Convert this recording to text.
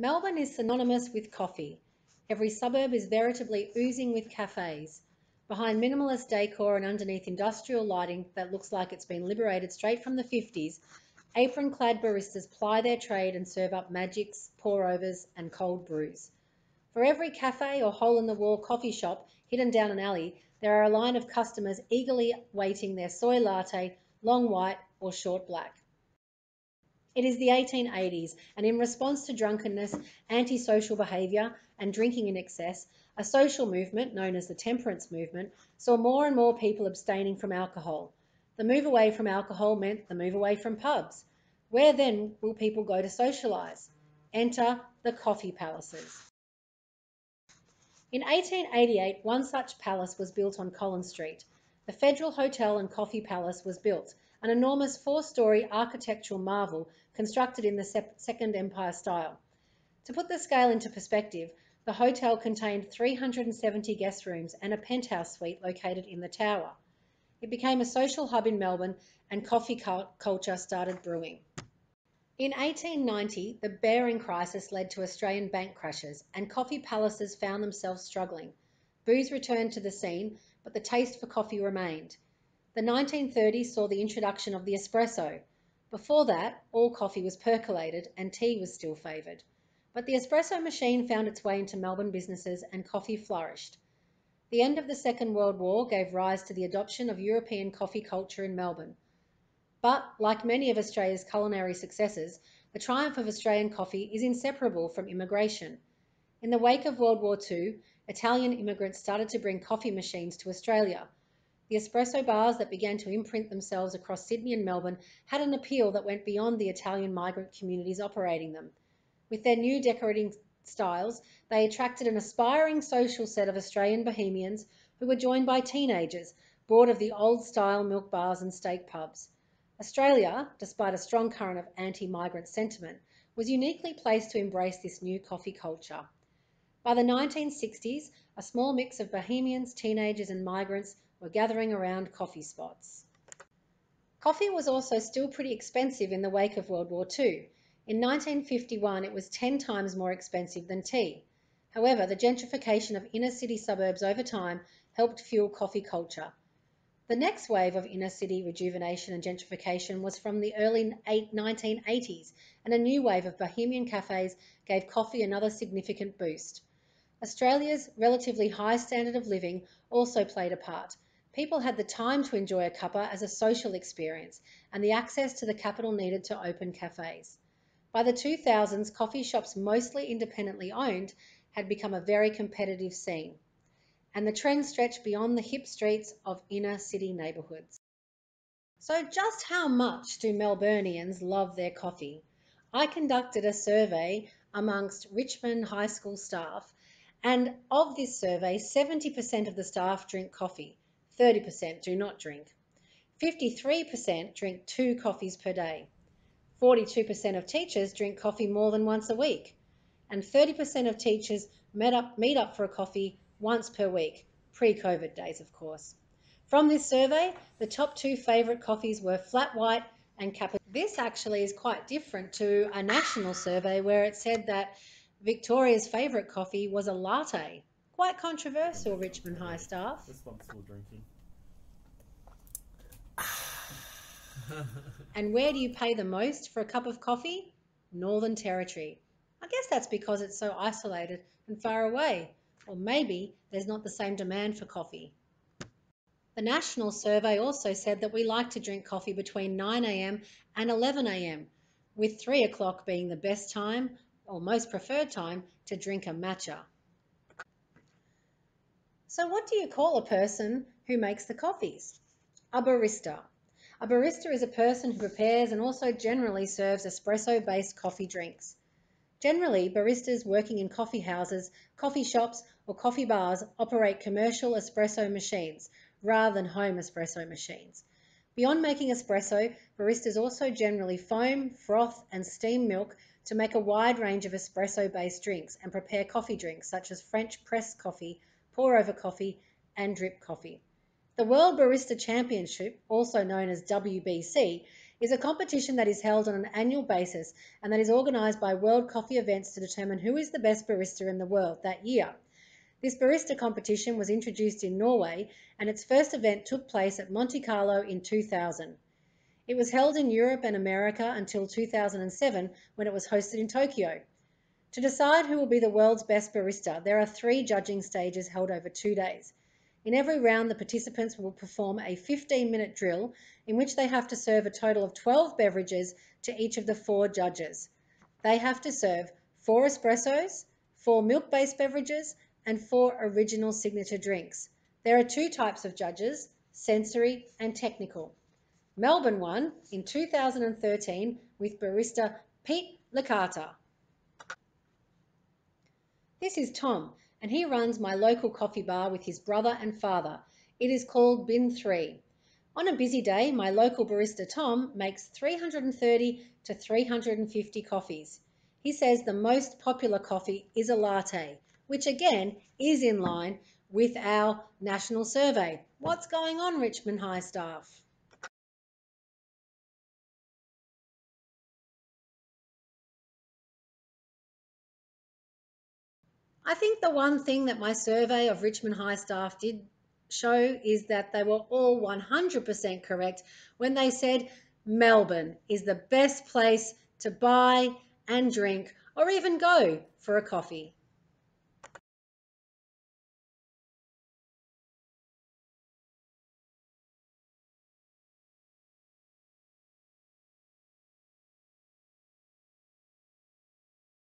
Melbourne is synonymous with coffee. Every suburb is veritably oozing with cafes. Behind minimalist decor and underneath industrial lighting that looks like it's been liberated straight from the 50s, apron clad baristas ply their trade and serve up magics, pour overs, and cold brews. For every cafe or hole in the wall coffee shop hidden down an alley, there are a line of customers eagerly waiting their soy latte, long white, or short black. It is the 1880s, and in response to drunkenness, antisocial behaviour, and drinking in excess, a social movement known as the temperance movement saw more and more people abstaining from alcohol. The move away from alcohol meant the move away from pubs. Where then will people go to socialise? Enter the coffee palaces. In 1888, one such palace was built on Collins Street. The Federal Hotel and Coffee Palace was built, an enormous four-storey architectural marvel constructed in the Second Empire style. To put the scale into perspective, the hotel contained 370 guest rooms and a penthouse suite located in the tower. It became a social hub in Melbourne and coffee culture started brewing. In 1890, the Baring crisis led to Australian bank crashes and coffee palaces found themselves struggling. Booze returned to the scene, but the taste for coffee remained. The 1930s saw the introduction of the espresso, before that, all coffee was percolated and tea was still favoured. But the espresso machine found its way into Melbourne businesses and coffee flourished. The end of the Second World War gave rise to the adoption of European coffee culture in Melbourne. But, like many of Australia's culinary successes, the triumph of Australian coffee is inseparable from immigration. In the wake of World War II, Italian immigrants started to bring coffee machines to Australia, the espresso bars that began to imprint themselves across Sydney and Melbourne had an appeal that went beyond the Italian migrant communities operating them. With their new decorating styles, they attracted an aspiring social set of Australian bohemians who were joined by teenagers, bored of the old style milk bars and steak pubs. Australia, despite a strong current of anti-migrant sentiment, was uniquely placed to embrace this new coffee culture. By the 1960s, a small mix of bohemians, teenagers and migrants were gathering around coffee spots. Coffee was also still pretty expensive in the wake of World War II. In 1951, it was 10 times more expensive than tea. However, the gentrification of inner city suburbs over time helped fuel coffee culture. The next wave of inner city rejuvenation and gentrification was from the early 1980s, and a new wave of bohemian cafes gave coffee another significant boost. Australia's relatively high standard of living also played a part, People had the time to enjoy a cuppa as a social experience and the access to the capital needed to open cafes. By the 2000s, coffee shops mostly independently owned had become a very competitive scene, and the trend stretched beyond the hip streets of inner city neighbourhoods. So just how much do Melburnians love their coffee? I conducted a survey amongst Richmond High School staff, and of this survey, 70% of the staff drink coffee, 30% do not drink. 53% drink two coffees per day. 42% of teachers drink coffee more than once a week. And 30% of teachers met up, meet up for a coffee once per week, pre-COVID days, of course. From this survey, the top two favourite coffees were flat white and cappuccino. This actually is quite different to a national survey where it said that Victoria's favourite coffee was a latte. Quite controversial, Richmond High staff. Responsible drinking. And where do you pay the most for a cup of coffee? Northern Territory. I guess that's because it's so isolated and far away. Or maybe there's not the same demand for coffee. The national survey also said that we like to drink coffee between 9am and 11am, with 3 o'clock being the best time or most preferred time to drink a matcha. So what do you call a person who makes the coffees? A barista. A barista is a person who prepares and also generally serves espresso-based coffee drinks. Generally, baristas working in coffee houses, coffee shops or coffee bars operate commercial espresso machines rather than home espresso machines. Beyond making espresso, baristas also generally foam, froth and steam milk to make a wide range of espresso-based drinks and prepare coffee drinks such as French press coffee, pour-over coffee, and drip coffee. The World Barista Championship, also known as WBC, is a competition that is held on an annual basis and that is organised by World Coffee Events to determine who is the best barista in the world that year. This barista competition was introduced in Norway and its first event took place at Monte Carlo in 2000. It was held in Europe and America until 2007 when it was hosted in Tokyo. To decide who will be the world's best barista, there are three judging stages held over two days. In every round, the participants will perform a 15 minute drill in which they have to serve a total of 12 beverages to each of the four judges. They have to serve four espressos, four milk based beverages, and four original signature drinks. There are two types of judges, sensory and technical. Melbourne won in 2013 with barista Pete Licata. This is Tom, and he runs my local coffee bar with his brother and father. It is called Bin 3. On a busy day, my local barista Tom makes 330 to 350 coffees. He says the most popular coffee is a latte, which again is in line with our national survey. What's going on, Richmond High staff? I think the one thing that my survey of Richmond High staff did show is that they were all 100% correct when they said Melbourne is the best place to buy and drink or even go for a coffee.